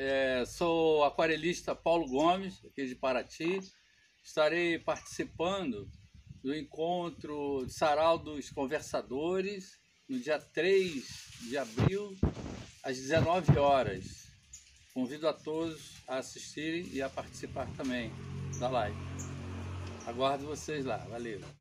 é, sou aquarelista Paulo Gomes, aqui de Paraty. Estarei participando do encontro de Sarau dos Conversadores no dia 3 de abril, às 19 horas. Convido a todos a assistirem e a participar também da live. Aguardo vocês lá. Valeu!